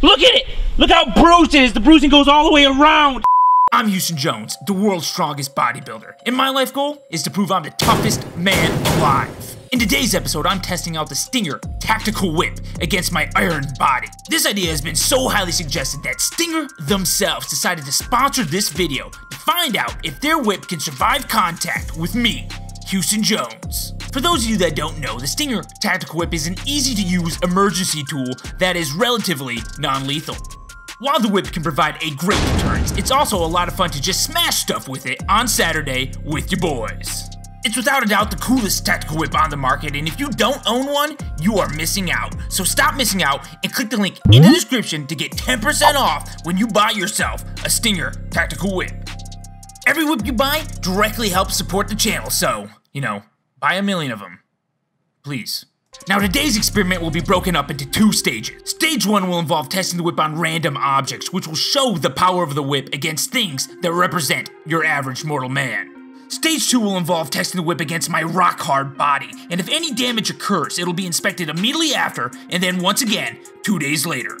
Look at it! Look how bruised it is! The bruising goes all the way around! I'm Houston Jones, the world's strongest bodybuilder, and my life goal is to prove I'm the toughest man alive. In today's episode, I'm testing out the Stinger Tactical Whip against my iron body. This idea has been so highly suggested that Stinger themselves decided to sponsor this video to find out if their whip can survive contact with me, Houston Jones. For those of you that don't know, the Stinger Tactical Whip is an easy to use emergency tool that is relatively non-lethal. While the whip can provide a great deterrence, it's also a lot of fun to just smash stuff with it on Saturday with your boys. It's without a doubt the coolest tactical whip on the market, and if you don't own one, you are missing out. So stop missing out and click the link in the description to get 10% off when you buy yourself a Stinger Tactical Whip. Every whip you buy directly helps support the channel, so, you know, buy a million of them. Please. Now today's experiment will be broken up into two stages. Stage 1 will involve testing the whip on random objects, which will show the power of the whip against things that represent your average mortal man. Stage 2 will involve testing the whip against my rock hard body, and if any damage occurs, it'll be inspected immediately after, and then once again, two days later.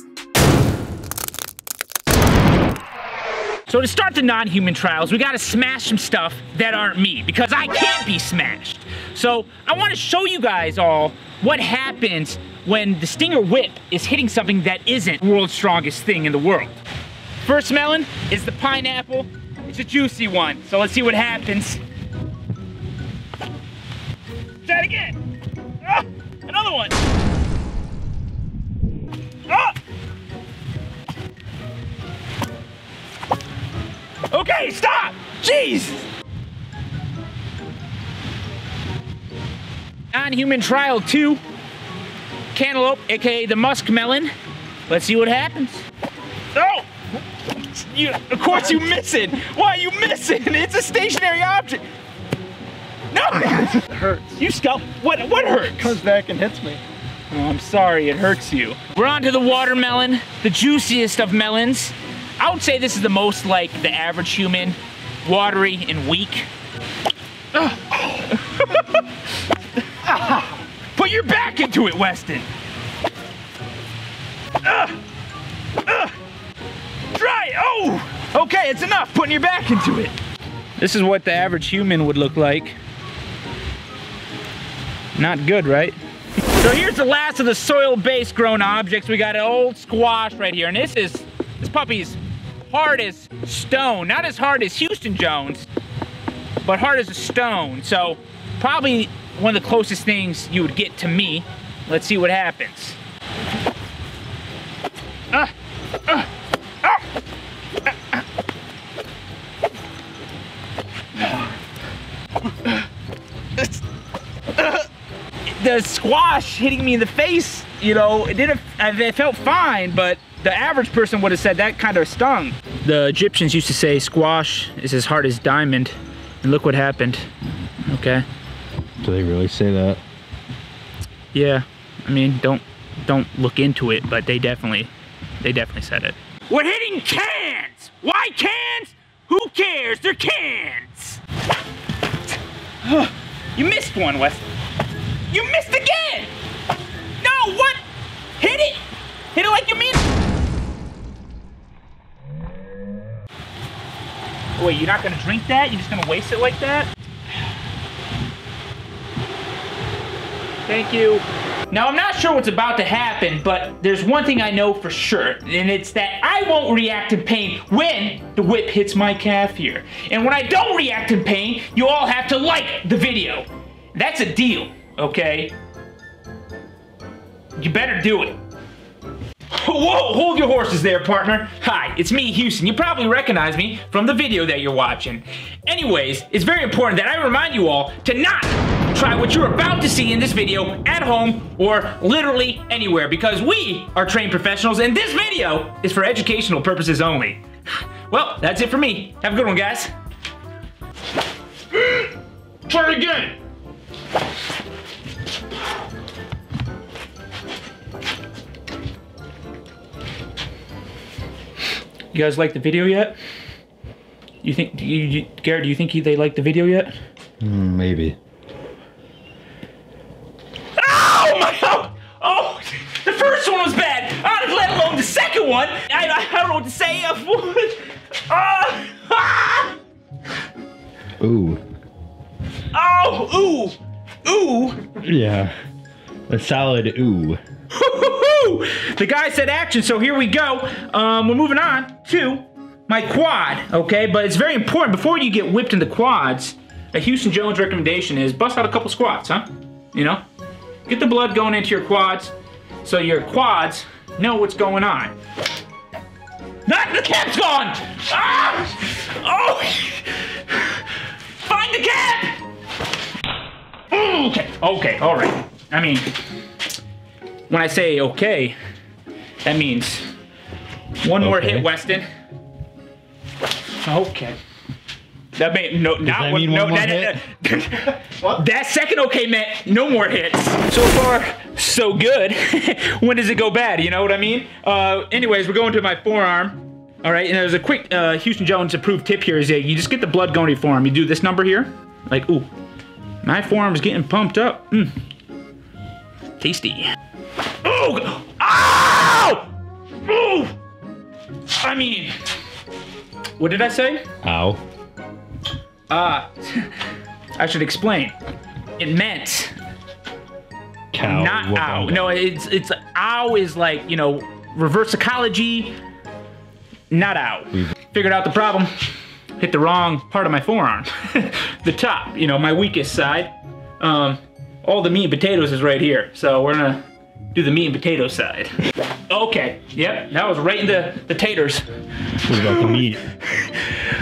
So to start the non-human trials, we gotta smash some stuff that aren't me, because I can't be smashed. So I wanna show you guys all what happens when the Stinger Whip is hitting something that isn't world's strongest thing in the world. First melon is the pineapple. It's a juicy one, so let's see what happens. Try it again. Ah, another one. Okay, stop! Jeez! Non-human trial two. Cantaloupe, aka the muskmelon. Let's see what happens. Oh! You, of course you miss it! Why are you miss it? It's a stationary object! No! it hurts. You scalp. What, what hurts? Comes back and hits me. Oh, I'm sorry, it hurts you. We're on to the watermelon, the juiciest of melons. I would say this is the most like the average human, watery and weak. Put your back into it, Weston. Try. Oh! Okay, it's enough putting your back into it. This is what the average human would look like. Not good, right? So here's the last of the soil-based grown objects. We got an old squash right here, and this is, this puppy's hard as stone. Not as hard as Houston Jones, but hard as a stone. So probably one of the closest things you would get to me. Let's see what happens. Uh, uh, uh, the squash hitting me in the face, you know, it didn't, it felt fine, but the average person would have said that kind of stung. The Egyptians used to say squash is as hard as diamond, and look what happened, okay? Do they really say that? Yeah, I mean, don't, don't look into it, but they definitely, they definitely said it. We're hitting cans! Why cans? Who cares? They're cans! you missed one, Wes. You missed again! No, what? Hit it! Hit it like you mean You're not gonna drink that? You're just gonna waste it like that? Thank you. Now, I'm not sure what's about to happen, but there's one thing I know for sure, and it's that I won't react in pain when the whip hits my calf here. And when I don't react in pain, you all have to like the video. That's a deal, okay? You better do it. Whoa, hold your horses there, partner. Hi, it's me, Houston. You probably recognize me from the video that you're watching. Anyways, it's very important that I remind you all to not try what you're about to see in this video at home or literally anywhere because we are trained professionals and this video is for educational purposes only. Well, that's it for me. Have a good one, guys. Try again. You guys like the video yet? You think, do you, you, Garrett, do you think they like the video yet? Mm, maybe. Oh my, oh, oh, the first one was bad, uh, let alone the second one. one. I, I don't know what to say. Uh, ah! Ooh. Oh, ooh, ooh. Yeah. A solid ooh. the guy said action, so here we go. Um, we're moving on to my quad, okay? But it's very important before you get whipped in the quads. A Houston Jones recommendation is bust out a couple squats, huh? You know, get the blood going into your quads, so your quads know what's going on. Not the cap's gone! Ah! Oh! Find the cap! Okay, okay, all right. I mean, when I say okay, that means one more Okay. hit, Weston. Okay. That may no not that one, mean no one more that, that- that second okay meant no more hits. So far, so good. when does it go bad? You know what I mean? Uh, anyways, we're going to my forearm. All right, and there's a quick uh, Houston Jones approved tip here is that you just get the blood going to your forearm. You do this number here, like ooh, my forearm's getting pumped up. Mm. Tasty. Oh! Ow! Ooh! I mean, what did I say? Ow. Uh, I should explain. It meant Cow. not ow. No, it's it's ow is like you know reverse ecology. Not ow. Figured out the problem. Hit the wrong part of my forearm, the top. You know my weakest side. Um, all the meat and potatoes is right here. So we're gonna do the meat and potato side. okay. Yep. That was right in the the taters. What about the meat?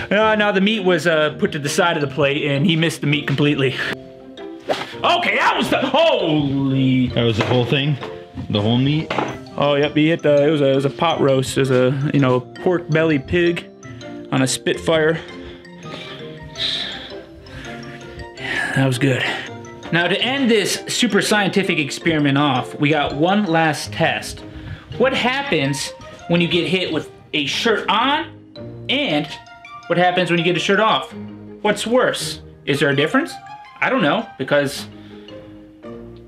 Uh, no, the meat was uh, put to the side of the plate, and he missed the meat completely. Okay, that was the holy. That was the whole thing? The whole meat? Oh, yep, he hit the. It was a, it was a pot roast. It was a you know pork belly pig on a Spitfire. That was good. Now to end this super scientific experiment off, we got one last test. What happens when you get hit with a shirt on, and what happens when you get a shirt off? What's worse? Is there a difference? I don't know because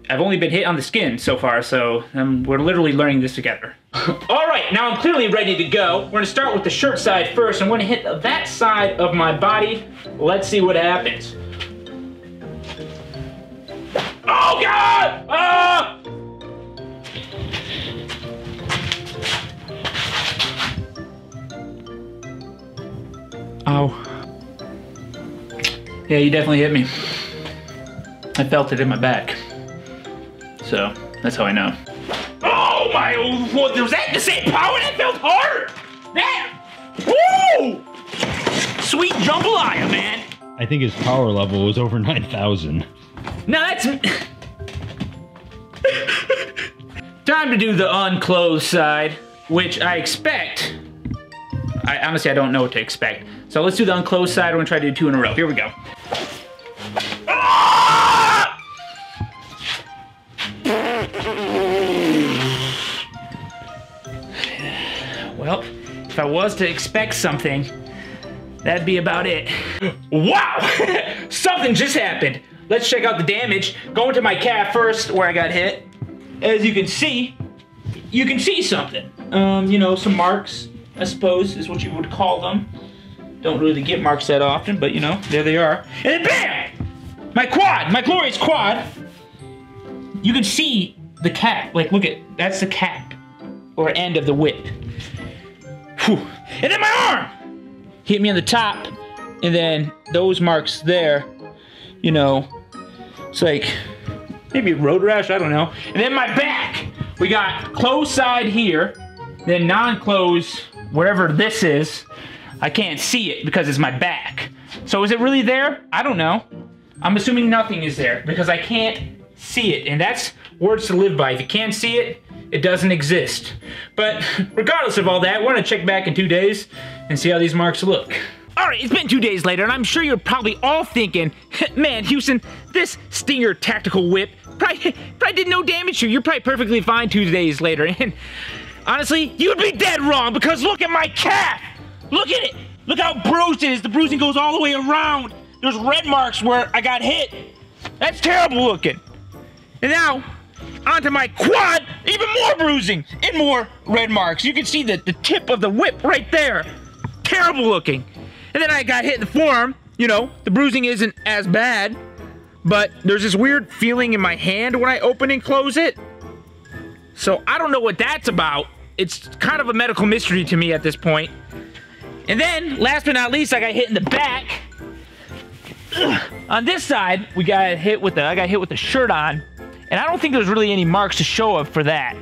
I've only been hit on the skin so far, so um, we're literally learning this together. All right, now I'm clearly ready to go. We're gonna start with the shirt side first. I'm gonna hit that side of my body. Let's see what happens. Oh God! Ah! Oh. Yeah, you definitely hit me. I felt it in my back. So, that's how I know. Oh my, what, was that the same power? That felt hard! That, woo! Sweet jambalaya, man. I think his power level was over 9,000. No, that's... Time to do the unclosed side, which I expect... I honestly, I don't know what to expect. So let's do the unclosed side. We're gonna try to do two in a row. Here we go. Ah! Well, if I was to expect something, that'd be about it. Wow! something just happened. Let's check out the damage. Going to my calf first, where I got hit. As you can see, you can see something. Um, you know, some marks, I suppose, is what you would call them. Don't really get marks that often, but you know, there they are. And then BAM! My quad, my glorious quad. You can see the cap. Like, look at, that's the cap. Or end of the whip. Whew. And then my arm! Hit me on the top. And then those marks there, you know, it's like maybe road rash, I don't know. And then my back. We got closed side here, then non-closed wherever this is. I can't see it because it's my back. So is it really there? I don't know. I'm assuming nothing is there because I can't see it. And that's words to live by. If you can't see it, it doesn't exist. But regardless of all that, we're gonna check back in two days and see how these marks look. All right, it's been two days later, and I'm sure you're probably all thinking, man, Houston, this Stinger tactical whip probably, probably did no damage to you. You're probably perfectly fine two days later. And honestly, you'd be dead wrong because look at my calf. Look at it. Look how bruised it is. The bruising goes all the way around. There's red marks where I got hit. That's terrible looking. And now, onto my quad. even more bruising and more red marks. You can see the, the tip of the whip right there. Terrible looking. And then I got hit in the forearm. You know, the bruising isn't as bad, but there's this weird feeling in my hand when I open and close it. So I don't know what that's about. It's kind of a medical mystery to me at this point. And then, last but not least, I got hit in the back. Ugh. On this side, we got hit with the I got hit with the shirt on, and I don't think there's really any marks to show up for that.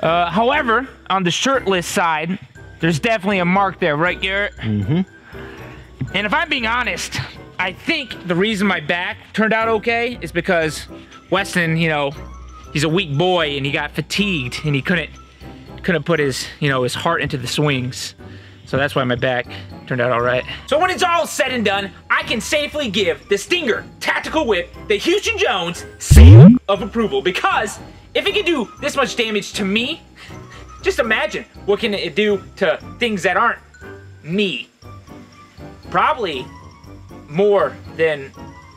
Uh, however, on the shirtless side, there's definitely a mark there, right, Garrett? Mm-hmm. And if I'm being honest, I think the reason my back turned out okay is because Weston, you know, he's a weak boy and he got fatigued and he couldn't couldn't put his, you know, his heart into the swings. So that's why my back turned out all right. So when it's all said and done, I can safely give the Stinger Tactical Whip the Houston Jones seal of approval because if it can do this much damage to me, just imagine what can it do to things that aren't me. Probably more than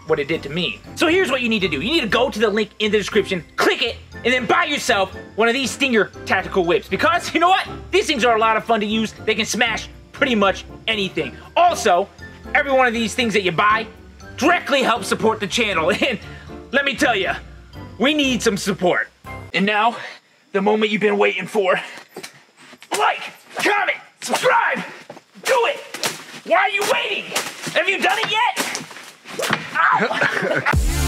what it did to me. So here's what you need to do. You need to go to the link in the description, click it, and then buy yourself one of these Stinger tactical whips. Because, you know what? These things are a lot of fun to use. They can smash pretty much anything. Also, every one of these things that you buy directly helps support the channel. And let me tell you, we need some support. And now, the moment you've been waiting for. Like, comment, subscribe, do it! Why are you waiting? Have you done it yet? Ow! Ah.